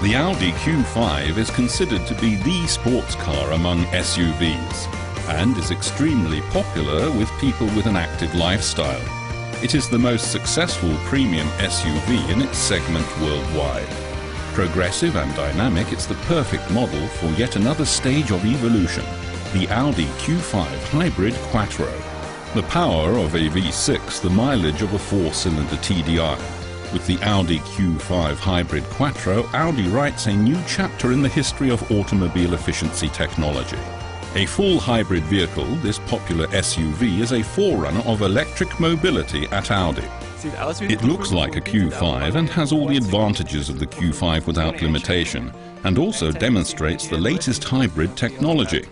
The Audi Q5 is considered to be the sports car among SUVs and is extremely popular with people with an active lifestyle. It is the most successful premium SUV in its segment worldwide. Progressive and dynamic, it's the perfect model for yet another stage of evolution, the Audi Q5 Hybrid Quattro. The power of a V6, the mileage of a four-cylinder TDI, with the Audi Q5 Hybrid Quattro, Audi writes a new chapter in the history of automobile efficiency technology. A full hybrid vehicle, this popular SUV is a forerunner of electric mobility at Audi. It looks like a Q5 and has all the advantages of the Q5 without limitation, and also demonstrates the latest hybrid technology.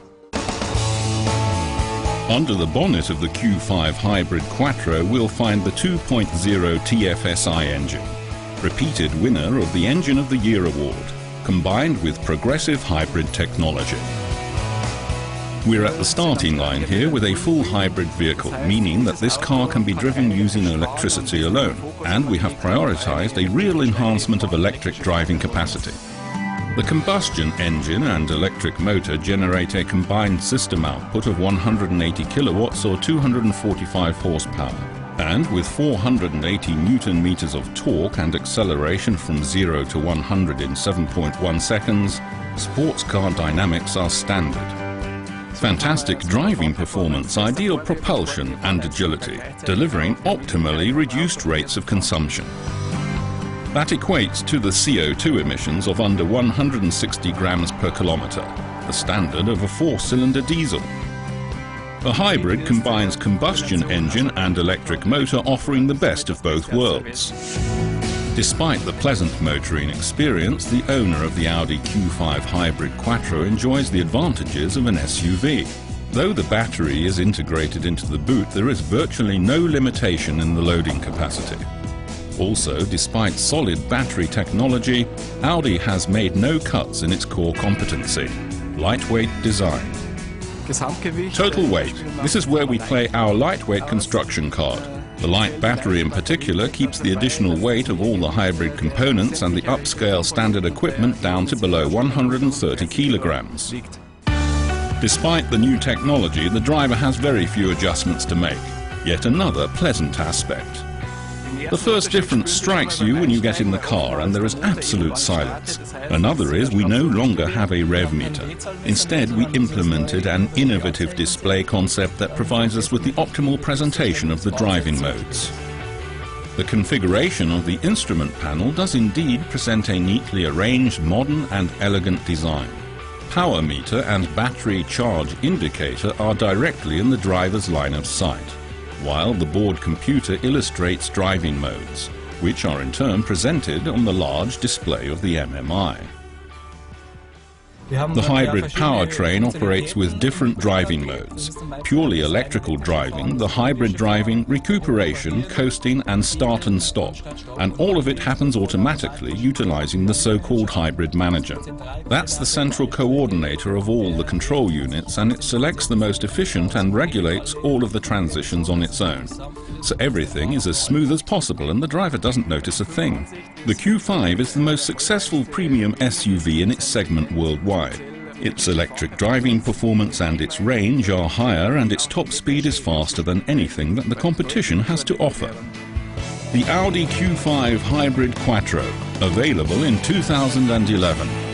Under the bonnet of the Q5 Hybrid Quattro we'll find the 2.0 TFSI engine, repeated winner of the Engine of the Year award, combined with progressive hybrid technology. We're at the starting line here with a full hybrid vehicle, meaning that this car can be driven using electricity alone, and we have prioritized a real enhancement of electric driving capacity. The combustion engine and electric motor generate a combined system output of 180 kilowatts or 245 horsepower. And with 480 newton meters of torque and acceleration from 0 to 100 in 7.1 seconds, sports car dynamics are standard. Fantastic driving performance, ideal propulsion and agility, delivering optimally reduced rates of consumption. That equates to the CO2 emissions of under 160 grams per kilometre, the standard of a four-cylinder diesel. The hybrid combines combustion engine and electric motor offering the best of both worlds. Despite the pleasant motoring experience, the owner of the Audi Q5 Hybrid Quattro enjoys the advantages of an SUV. Though the battery is integrated into the boot, there is virtually no limitation in the loading capacity. Also, despite solid battery technology, Audi has made no cuts in its core competency lightweight design. Total weight. This is where we play our lightweight construction card. The light battery in particular keeps the additional weight of all the hybrid components and the upscale standard equipment down to below 130 kilograms. Despite the new technology, the driver has very few adjustments to make. Yet another pleasant aspect. The first difference strikes you when you get in the car and there is absolute silence. Another is we no longer have a rev meter. Instead, we implemented an innovative display concept that provides us with the optimal presentation of the driving modes. The configuration of the instrument panel does indeed present a neatly arranged, modern and elegant design. Power meter and battery charge indicator are directly in the driver's line of sight while the board computer illustrates driving modes, which are in turn presented on the large display of the MMI. The hybrid powertrain operates with different driving modes. Purely electrical driving, the hybrid driving, recuperation, coasting and start and stop. And all of it happens automatically utilizing the so-called hybrid manager. That's the central coordinator of all the control units and it selects the most efficient and regulates all of the transitions on its own. So everything is as smooth as possible and the driver doesn't notice a thing. The Q5 is the most successful premium SUV in its segment worldwide. Its electric driving performance and its range are higher and its top speed is faster than anything that the competition has to offer. The Audi Q5 Hybrid Quattro, available in 2011.